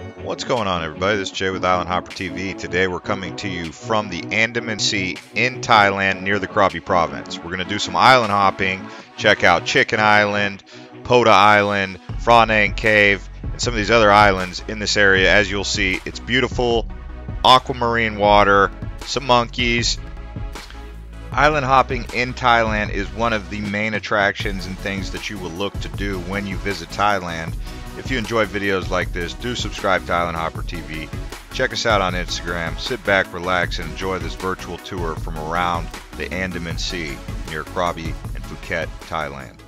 What's going on, everybody? This is Jay with Island Hopper TV. Today we're coming to you from the Andaman Sea in Thailand near the Krabi province. We're going to do some island hopping, check out Chicken Island, Poda Island, Phra Nang Cave, and some of these other islands in this area. As you'll see, it's beautiful, aquamarine water, some monkeys. Island hopping in Thailand is one of the main attractions and things that you will look to do when you visit Thailand. If you enjoy videos like this, do subscribe to Island Hopper TV. Check us out on Instagram. Sit back, relax, and enjoy this virtual tour from around the Andaman Sea near Krabi and Phuket, Thailand.